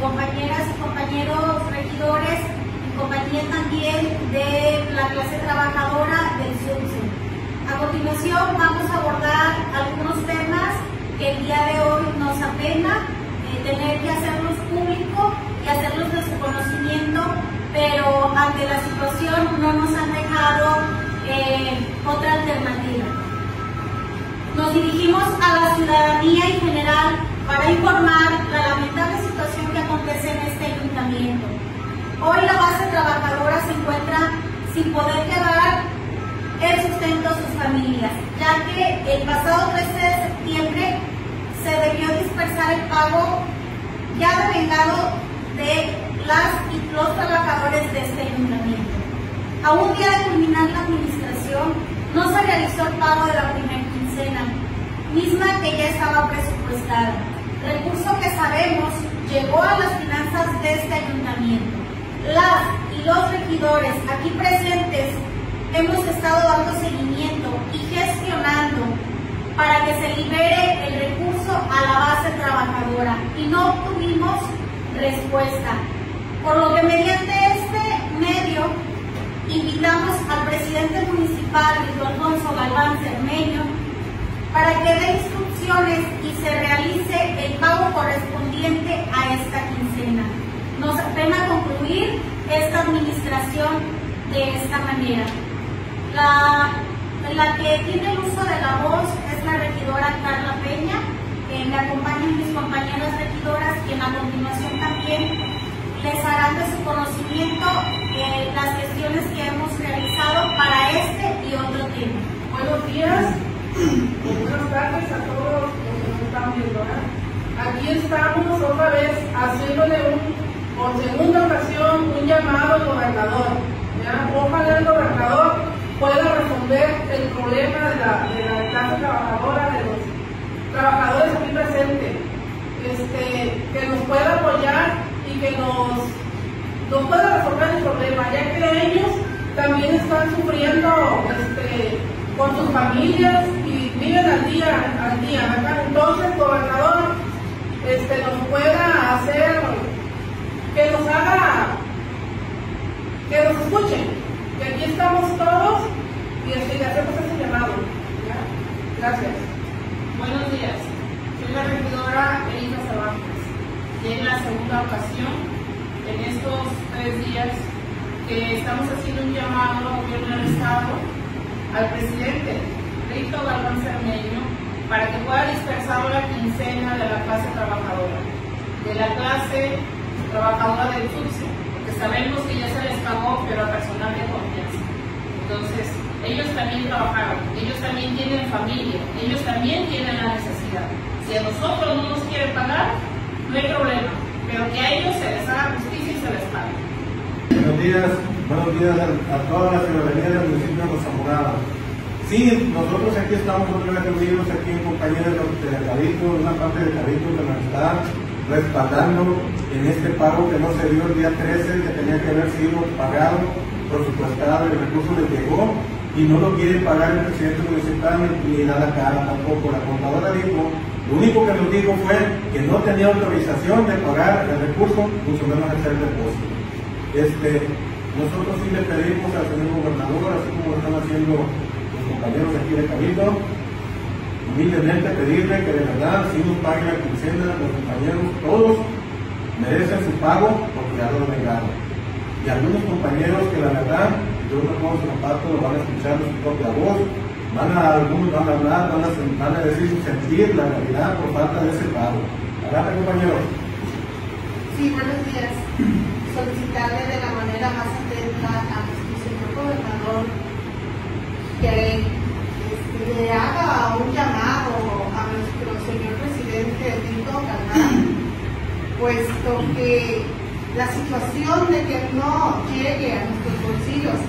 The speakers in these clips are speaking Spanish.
compañeras y compañeros regidores y compañía también de la clase trabajadora del SUBSE. A continuación vamos a abordar algunos temas que el día de hoy nos apena eh, tener que hacerlos público y hacerlos de su conocimiento, pero ante la situación no nos han dejado eh, otra alternativa. Nos dirigimos a la ciudadanía en general para informar la acontece en este ayuntamiento. Hoy la base trabajadora se encuentra sin poder llevar el sustento a sus familias, ya que el pasado 13 de septiembre se debió dispersar el pago ya devengado de las y los trabajadores de este ayuntamiento. A un día de culminar la administración, no se realizó el pago de la primera quincena, misma que ya estaba presupuestada, recurso que sabemos llegó a las finanzas de este ayuntamiento. Las y los regidores aquí presentes hemos estado dando seguimiento y gestionando para que se libere el recurso a la base trabajadora y no obtuvimos respuesta. Por lo que mediante este medio invitamos al presidente municipal, Luis Alfonso Galván Cermeño, para que dé instrucciones y se realice el pago correspondiente. Nos apena concluir esta administración de esta manera. La, que tiene el uso de la voz es la regidora Carla Peña, me acompañan mis compañeras regidoras, quien a continuación también les harán de su conocimiento eh, las gestiones que hemos realizado para este y otro tema. Buenos días, buenas tardes a todos los que nos están viendo. Aquí estamos otra vez haciéndole un, por segunda ocasión un llamado al gobernador. ¿ya? Ojalá el gobernador pueda resolver el problema de la, de la clase trabajadora, de los trabajadores aquí presentes, este, que nos pueda apoyar y que nos, nos pueda resolver el problema, ya que ellos también están sufriendo este, con sus familias y viven al día, al día. Entonces, gobernador, este, nos pueda hacer, que nos haga, que nos escuchen, que aquí estamos todos y le hacemos ese llamado. Gracias. Buenos días, soy la regidora Elisa Cervantes y es la segunda ocasión en estos tres días que estamos haciendo un llamado al gobierno del Estado, al presidente Rito Galván Cermeño, para que pueda dispersar la quincena de la clase trabajadora, de la clase trabajadora del SUBSE, porque sabemos que ya se les pagó, pero a personal de confianza. Entonces, ellos también trabajaron, ellos también tienen familia, ellos también tienen la necesidad. Si a nosotros no nos quieren pagar, no hay problema, pero que a ellos se les haga justicia y se les pague. Buenos días, buenos días a, toda la ciudadanía del municipio de Zamorada. Sí, nosotros aquí estamos otra vez reunidos aquí en compañía de, de Cabildo, una parte de Cabildo que nos está respaldando en este pago que no se dio el día 13, que tenía que haber sido pagado, presupuestado, el recurso les llegó y no lo quiere pagar el presidente municipal ni nada cara tampoco. La contadora dijo, lo único que nos dijo fue que no tenía autorización de pagar el recurso, mucho menos hacer el depósito. Este, nosotros sí le pedimos al señor gobernador, así como lo están haciendo los compañeros aquí de Cabildo, humildemente pedirle que de verdad si nos paguen la quincena, los compañeros, todos merecen su pago porque ya lo negaron. Y algunos compañeros que la verdad, yo no puedo zapato, lo van a escuchar en su propia voz, van a, algunos van a hablar, van a, van a decir su sentir, la realidad por falta de ese pago. Adelante compañeros. Sí, buenos días. Solicitarle de la manera más atenta a nuestro señor gobernador que este, le haga un llamado a nuestro señor presidente Tito Calmán, puesto que la situación de que no llegue a nuestros bolsillos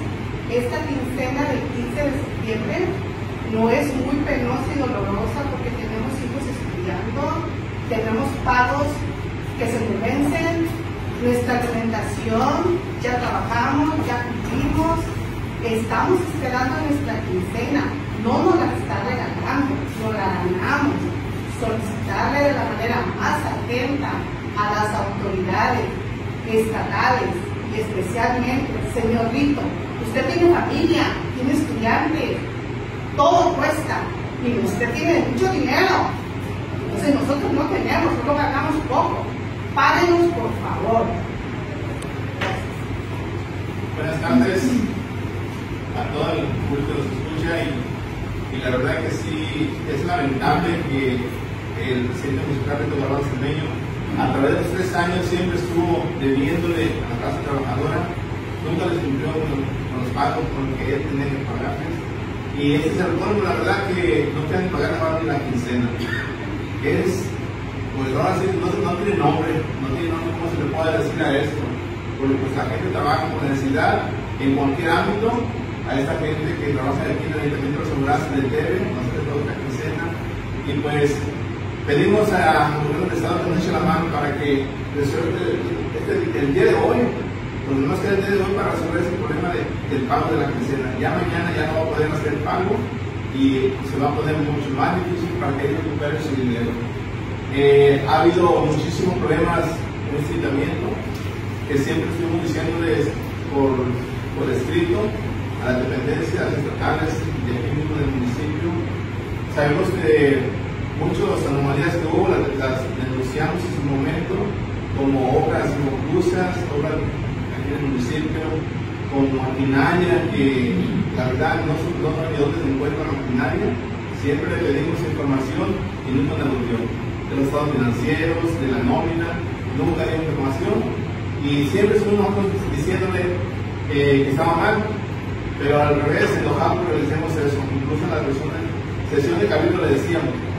esta quincena del 15 de septiembre no es muy penosa y dolorosa porque tenemos hijos estudiando, tenemos pagos que se nos vencen, nuestra alimentación, ya trabajamos, ya cumplimos, estamos esperando nuestra quincena, no nos la está regalando, nos la ganamos. Solicitarle de la manera más atenta a las autoridades estatales y especialmente, señor Rito, usted tiene familia, tiene estudiantes, todo cuesta y usted tiene mucho dinero. Entonces nosotros no tenemos, solo ganamos poco. Páguenos por favor. Buenas tardes a todo el público que nos escucha y, y la verdad que sí es lamentable que el presidente municipal de Barón Cermeño a través de los tres años siempre estuvo debiéndole a la clase trabajadora, nunca les cumplió con, los pagos con lo que él tenía que pagarles y este es el colmo, la verdad que no quieren pagar ahora ni la quincena. Es pues ahora sí no, no tiene nombre, no tiene nombre cómo se le puede decir a esto porque pues la gente trabaja con necesidad en cualquier ámbito, a esta gente que trabaja aquí en el Ayuntamiento de Seguridad se le debe, no se le toca quincena, y pues pedimos al gobierno del Estado que nos eche la mano para que este, el día de hoy, pues no queda el día de hoy para resolver ese problema de, del pago de la quincena. Ya mañana ya no va a poder hacer el pago y se va a poner mucho más difícil para que ellos recuperen su dinero. Eh, ha habido muchísimos problemas en este ayuntamiento que siempre estuvimos diciéndoles por, por escrito a las dependencias estatales y aquí mismo del municipio. Sabemos que muchas anomalías que hubo las, las denunciamos en su momento, como obras inconclusas, obras aquí en el municipio, como maquinaria que la verdad no, no saben dónde se encuentra la maquinaria. Siempre le pedimos información y nunca la dio. De los estados financieros, de la nómina, nunca dio información y siempre estuvimos nosotros diciéndole eh, que estaba mal, pero al revés, enojados le decíamos eso, incluso en la sesión de cabildo le decíamos.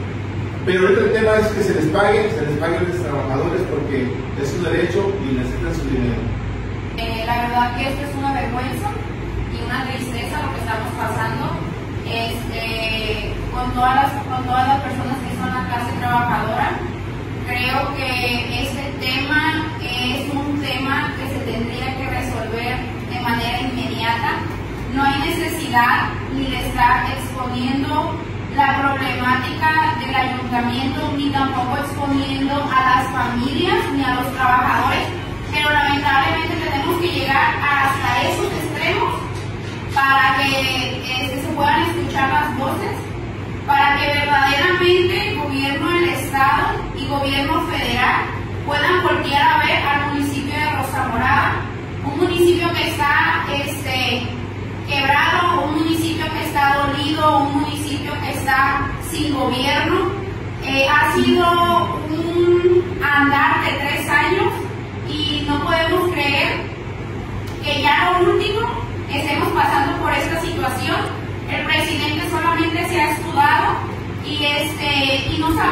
Pero ahorita el tema es que se les pague, se les pague a los trabajadores porque es su derecho y necesitan su dinero. Eh, la verdad que esto es una vergüenza y una tristeza lo que estamos pasando este, con, todas las, con todas las personas que son la clase trabajadora. Creo que este tema es un tema que se tendría que resolver de manera inmediata. No hay necesidad ni de estar exponiendo la problemática ni tampoco exponiendo a las familias ni a los trabajadores, pero lamentablemente tenemos que llegar hasta esos extremos para que este, se puedan escuchar las voces, para que verdaderamente el gobierno del Estado y gobierno federal puedan voltear a ver al municipio de Rosa Morada, un municipio que está este, quebrado, un municipio que está dolido, un municipio que está sin gobierno. Un andar de tres años y no podemos creer que ya lo último estemos pasando por esta situación. El presidente solamente se ha escudado y, este, y no sabe